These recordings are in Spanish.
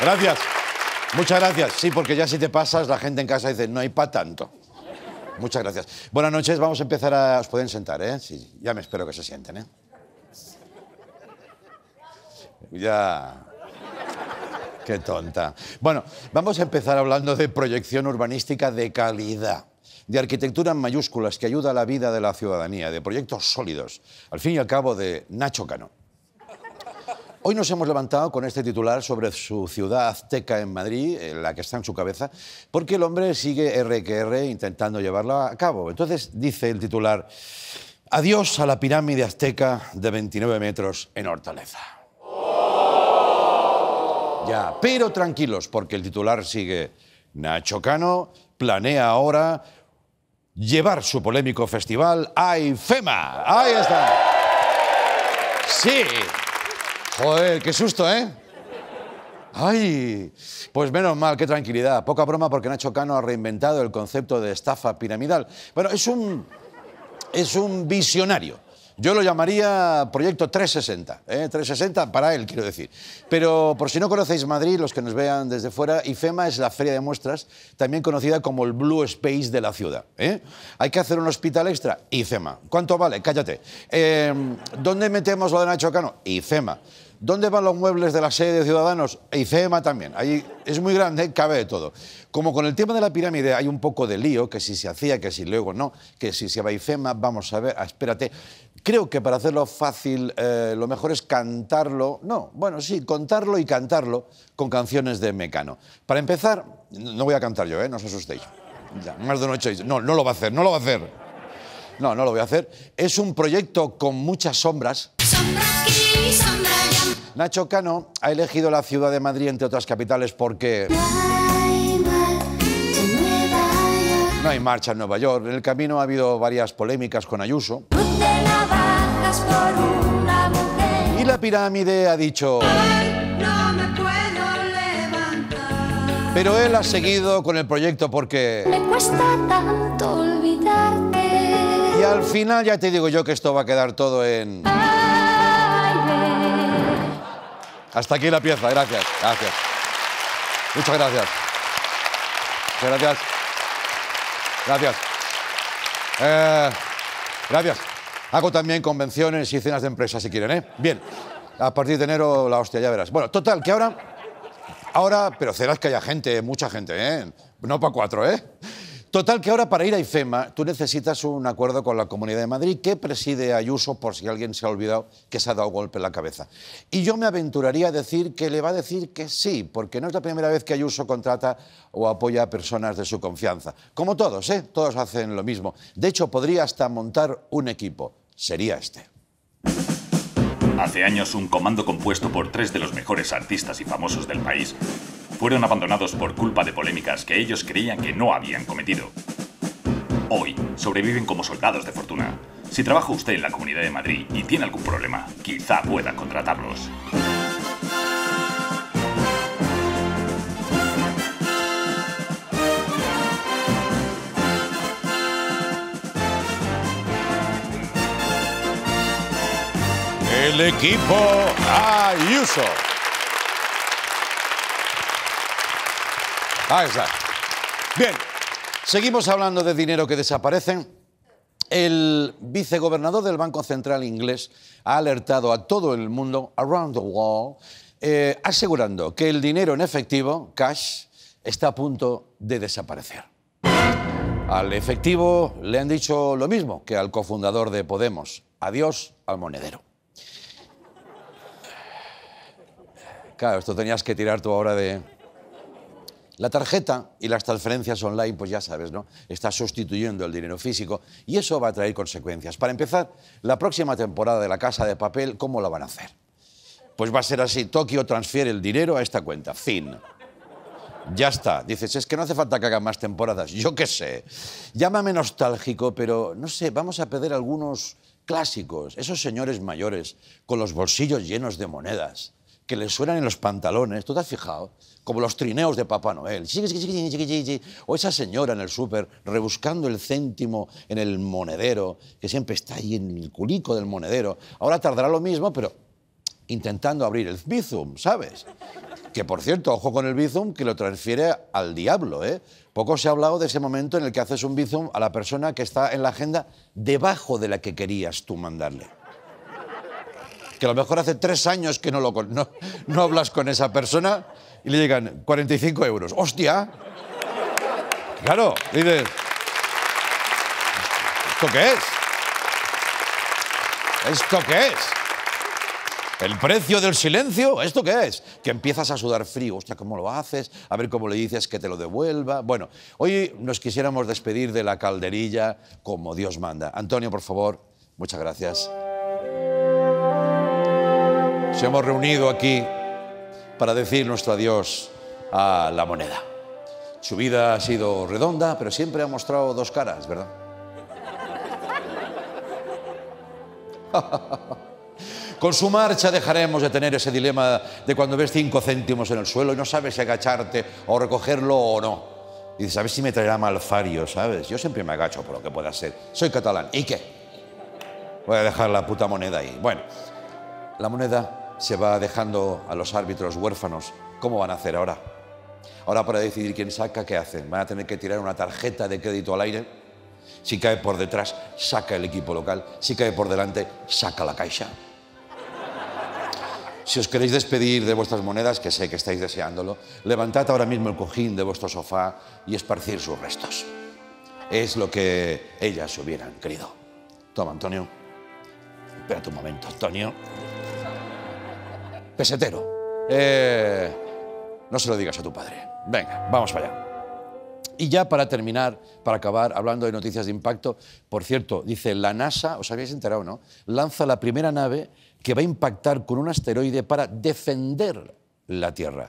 Gracias. Muchas gracias. Sí, porque ya si te pasas, la gente en casa dice, no hay pa' tanto. Muchas gracias. Buenas noches, vamos a empezar a... Os pueden sentar, ¿eh? Sí, ya me espero que se sienten, ¿eh? Ya... Qué tonta. Bueno, vamos a empezar hablando de proyección urbanística de calidad, de arquitectura en mayúsculas que ayuda a la vida de la ciudadanía, de proyectos sólidos, al fin y al cabo de Nacho Cano. Hoy nos hemos levantado con este titular sobre su ciudad azteca en Madrid, en la que está en su cabeza, porque el hombre sigue R que R intentando llevarla a cabo. Entonces dice el titular, adiós a la pirámide azteca de 29 metros en Hortaleza. Ya, pero tranquilos, porque el titular sigue. Nacho Cano planea ahora llevar su polémico festival a IFEMA. Ahí está. Sí. Joder, qué susto, ¿eh? Ay, pues menos mal, qué tranquilidad. Poca broma porque Nacho Cano ha reinventado el concepto de estafa piramidal. Bueno, es un, es un visionario. Yo lo llamaría Proyecto 360, ¿eh? 360 para él, quiero decir. Pero por si no conocéis Madrid, los que nos vean desde fuera, IFEMA es la feria de muestras, también conocida como el Blue Space de la ciudad. ¿eh? Hay que hacer un hospital extra, IFEMA. ¿Cuánto vale? Cállate. Eh, ¿Dónde metemos lo de Nacho Cano? IFEMA. ¿Dónde van los muebles de la sede de Ciudadanos? IFEMA también. Ahí es muy grande, cabe de todo. Como con el tema de la pirámide hay un poco de lío, que si se hacía, que si luego no, que si se va a IFEMA, vamos a ver, ah, espérate. Creo que para hacerlo fácil, eh, lo mejor es cantarlo, no, bueno, sí, contarlo y cantarlo con canciones de Mecano. Para empezar, no voy a cantar yo, ¿eh? no os asustéis. Ya, más de noche. No, no lo va a hacer, no lo va a hacer. No, no lo voy a hacer. Es un proyecto con muchas sombras. Sombra aquí, sombra. Nacho Cano ha elegido la ciudad de Madrid, entre otras capitales, porque no hay marcha en Nueva York. En el camino ha habido varias polémicas con Ayuso. De navajas por una mujer. Y la pirámide ha dicho... No me puedo levantar. Pero él ha seguido con el proyecto porque... Me cuesta tanto olvidarte. Y al final ya te digo yo que esto va a quedar todo en... Hasta aquí la pieza, gracias. Gracias. Muchas gracias. Muchas gracias. Gracias. Eh, gracias. Hago también convenciones y cenas de empresa si quieren, ¿eh? Bien. A partir de enero la hostia, ya verás. Bueno, total, que ahora. Ahora, pero serás que haya gente, mucha gente, ¿eh? No para cuatro, ¿eh? Total, que ahora para ir a IFEMA tú necesitas un acuerdo con la Comunidad de Madrid que preside Ayuso por si alguien se ha olvidado que se ha dado golpe en la cabeza. Y yo me aventuraría a decir que le va a decir que sí, porque no es la primera vez que Ayuso contrata o apoya a personas de su confianza. Como todos, ¿eh? Todos hacen lo mismo. De hecho, podría hasta montar un equipo. Sería este. Hace años, un comando compuesto por tres de los mejores artistas y famosos del país fueron abandonados por culpa de polémicas que ellos creían que no habían cometido. Hoy sobreviven como soldados de fortuna. Si trabaja usted en la Comunidad de Madrid y tiene algún problema, quizá pueda contratarlos. El equipo Ayuso. Ahí está. Bien, seguimos hablando de dinero que desaparecen. El vicegobernador del Banco Central inglés ha alertado a todo el mundo, around the world, eh, asegurando que el dinero en efectivo, cash, está a punto de desaparecer. Al efectivo le han dicho lo mismo que al cofundador de Podemos. Adiós al monedero. Claro, esto tenías que tirar tú ahora de... La tarjeta y las transferencias online, pues ya sabes, ¿no? Está sustituyendo el dinero físico y eso va a traer consecuencias. Para empezar, la próxima temporada de La Casa de Papel, ¿cómo la van a hacer? Pues va a ser así, Tokio transfiere el dinero a esta cuenta, fin. Ya está. Dices, es que no hace falta que hagan más temporadas. Yo qué sé. Llámame nostálgico, pero no sé, vamos a perder algunos clásicos. Esos señores mayores con los bolsillos llenos de monedas que les suenan en los pantalones. ¿Tú te has fijado? Como los trineos de Papá Noel. O esa señora en el súper rebuscando el céntimo en el monedero, que siempre está ahí en el culico del monedero. Ahora tardará lo mismo, pero intentando abrir el bizum, ¿sabes? Que por cierto, ojo con el bizum que lo transfiere al diablo. ¿eh? Poco se ha hablado de ese momento en el que haces un bizum a la persona que está en la agenda debajo de la que querías tú mandarle. Que a lo mejor hace tres años que no, lo, no, no hablas con esa persona y le llegan 45 euros. ¡Hostia! Claro, dices. ¿Esto qué es? ¿Esto qué es? ¿El precio del silencio? ¿Esto qué es? Que empiezas a sudar frío. Hostia, ¿cómo lo haces? A ver cómo le dices que te lo devuelva. Bueno, hoy nos quisiéramos despedir de la calderilla como Dios manda. Antonio, por favor, muchas gracias. Nos hemos reunido aquí para decir nuestro adiós a la moneda. Su vida ha sido redonda, pero siempre ha mostrado dos caras, ¿verdad? Con su marcha dejaremos de tener ese dilema de cuando ves cinco céntimos en el suelo y no sabes si agacharte o recogerlo o no. Y dices, a ver si me traerá malfario, ¿sabes? Yo siempre me agacho por lo que pueda ser. Soy catalán. ¿Y qué? Voy a dejar la puta moneda ahí. Bueno, la moneda se va dejando a los árbitros huérfanos. ¿Cómo van a hacer ahora? Ahora para decidir quién saca, ¿qué hacen? ¿Van a tener que tirar una tarjeta de crédito al aire? Si cae por detrás, saca el equipo local. Si cae por delante, saca la caixa. Si os queréis despedir de vuestras monedas, que sé que estáis deseándolo, levantad ahora mismo el cojín de vuestro sofá y esparcir sus restos. Es lo que ellas hubieran querido. Toma, Antonio. Espérate un momento, Antonio. Pesetero. Eh, no se lo digas a tu padre. Venga, vamos para allá. Y ya para terminar, para acabar, hablando de noticias de impacto, por cierto, dice la NASA, os habéis enterado, ¿no? Lanza la primera nave que va a impactar con un asteroide para defender la Tierra.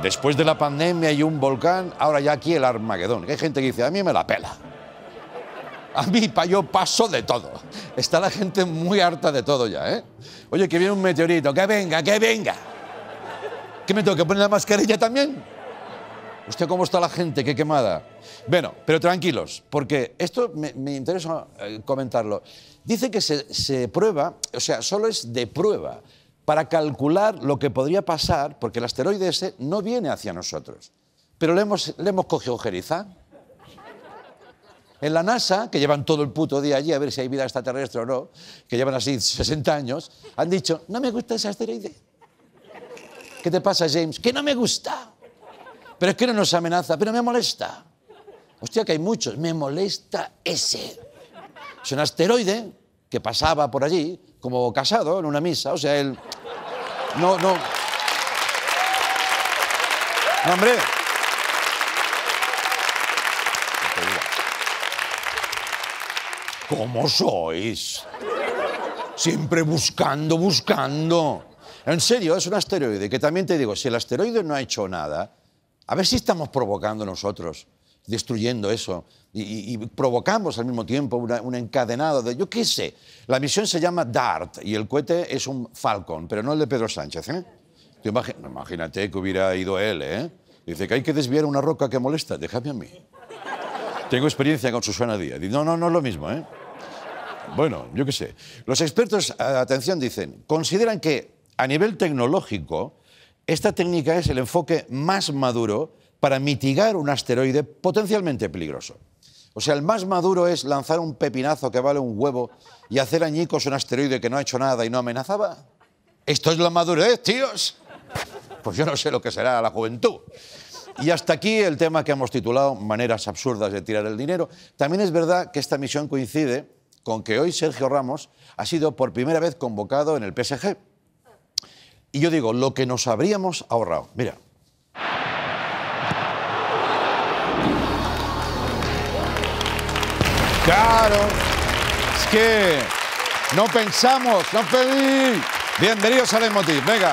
Después de la pandemia y un volcán, ahora ya aquí el Armagedón. Hay gente que dice, a mí me la pela. A mí pa, yo paso de todo. Está la gente muy harta de todo ya, ¿eh? Oye, que viene un meteorito, que venga, que venga. ¿Qué me tengo que poner la mascarilla también? Hostia, ¿cómo está la gente? Qué quemada. Bueno, pero tranquilos, porque esto me, me interesa eh, comentarlo. Dice que se, se prueba, o sea, solo es de prueba, para calcular lo que podría pasar, porque el asteroide ese no viene hacia nosotros, pero le hemos, le hemos cogido jeriza. En la NASA, que llevan todo el puto día allí a ver si hay vida extraterrestre o no, que llevan así 60 años, han dicho, no me gusta ese asteroide. ¿Qué te pasa, James? Que no me gusta. Pero es que no nos amenaza, pero me molesta. Hostia, que hay muchos. Me molesta ese. Es un asteroide que pasaba por allí como casado en una misa. O sea, él... No, no... No, hombre. ¿Cómo sois? Siempre buscando, buscando. En serio, es un asteroide que también te digo, si el asteroide no ha hecho nada, a ver si estamos provocando nosotros, destruyendo eso, y, y- y provocamos al mismo tiempo una- un encadenado de, yo qué sé, la misión se llama DART y el cohete es un Falcon, pero no el de Pedro Sánchez, ¿eh? Imagínate que hubiera ido él, ¿eh? Dice que hay que desviar una roca que molesta, déjame a mí. Tengo experiencia con Susana Díaz. No, no, no es lo mismo, ¿eh? Bueno, yo qué sé. Los expertos, a- atención, dicen, consideran que a nivel tecnológico, esta técnica es el enfoque más maduro para mitigar un asteroide potencialmente peligroso. O sea, el más maduro es lanzar un pepinazo que vale un huevo y hacer añicos un asteroide que no ha hecho nada y no amenazaba. Esto es la madurez, tíos. Pues yo no sé lo que será la juventud. Y hasta aquí el tema que hemos titulado Maneras absurdas de tirar el dinero. También es verdad que esta misión coincide con que hoy Sergio Ramos ha sido por primera vez convocado en el PSG. Y yo digo, lo que nos habríamos ahorrado. Mira. Claro, es que no pensamos, no pedí. Bienvenidos Emotiv, venga.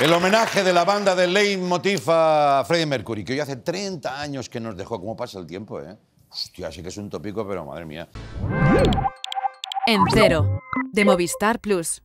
El homenaje de la banda de Leitmotiv a Freddie Mercury, que hoy hace 30 años que nos dejó. ¿Cómo pasa el tiempo, eh? Hostia, sí que es un tópico, pero madre mía. En cero, de Movistar Plus.